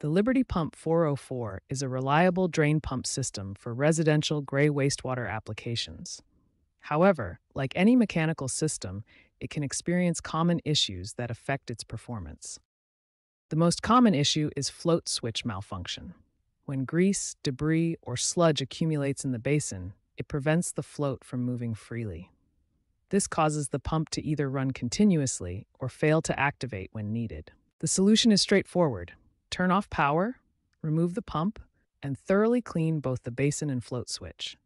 The Liberty Pump 404 is a reliable drain pump system for residential gray wastewater applications. However, like any mechanical system, it can experience common issues that affect its performance. The most common issue is float switch malfunction. When grease, debris, or sludge accumulates in the basin, it prevents the float from moving freely. This causes the pump to either run continuously or fail to activate when needed. The solution is straightforward turn off power, remove the pump, and thoroughly clean both the basin and float switch.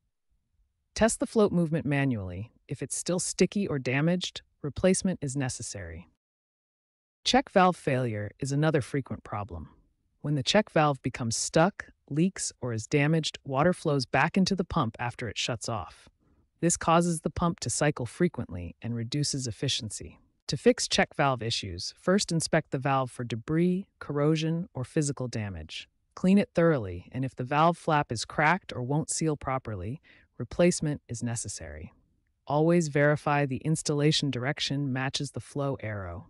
Test the float movement manually. If it's still sticky or damaged, replacement is necessary. Check valve failure is another frequent problem. When the check valve becomes stuck, leaks, or is damaged, water flows back into the pump after it shuts off. This causes the pump to cycle frequently and reduces efficiency. To fix check valve issues, first inspect the valve for debris, corrosion, or physical damage. Clean it thoroughly, and if the valve flap is cracked or won't seal properly, replacement is necessary. Always verify the installation direction matches the flow arrow.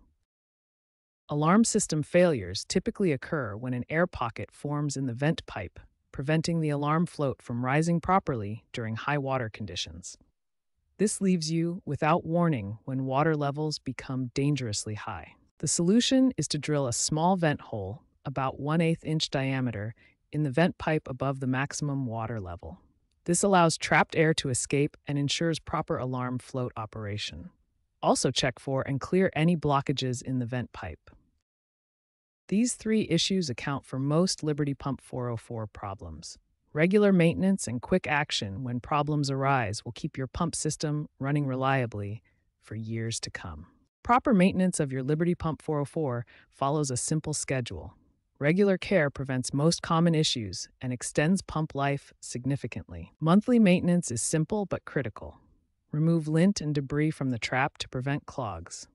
Alarm system failures typically occur when an air pocket forms in the vent pipe, preventing the alarm float from rising properly during high water conditions. This leaves you without warning when water levels become dangerously high. The solution is to drill a small vent hole, about 1 8 inch diameter, in the vent pipe above the maximum water level. This allows trapped air to escape and ensures proper alarm float operation. Also check for and clear any blockages in the vent pipe. These three issues account for most Liberty Pump 404 problems. Regular maintenance and quick action when problems arise will keep your pump system running reliably for years to come. Proper maintenance of your Liberty Pump 404 follows a simple schedule. Regular care prevents most common issues and extends pump life significantly. Monthly maintenance is simple but critical. Remove lint and debris from the trap to prevent clogs.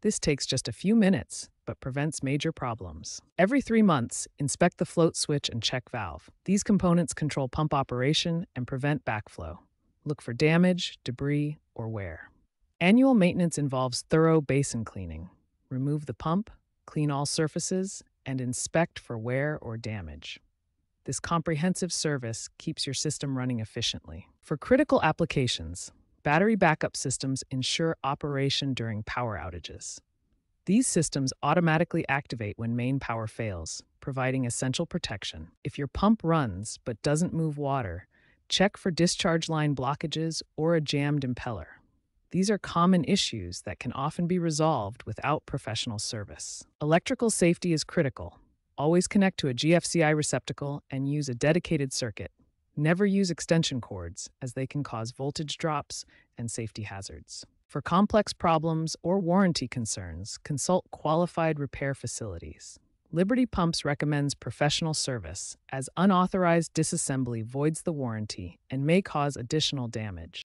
This takes just a few minutes, but prevents major problems. Every three months, inspect the float switch and check valve. These components control pump operation and prevent backflow. Look for damage, debris, or wear. Annual maintenance involves thorough basin cleaning. Remove the pump, clean all surfaces, and inspect for wear or damage. This comprehensive service keeps your system running efficiently. For critical applications, Battery backup systems ensure operation during power outages. These systems automatically activate when main power fails, providing essential protection. If your pump runs but doesn't move water, check for discharge line blockages or a jammed impeller. These are common issues that can often be resolved without professional service. Electrical safety is critical. Always connect to a GFCI receptacle and use a dedicated circuit. Never use extension cords, as they can cause voltage drops and safety hazards. For complex problems or warranty concerns, consult qualified repair facilities. Liberty Pumps recommends professional service, as unauthorized disassembly voids the warranty and may cause additional damage.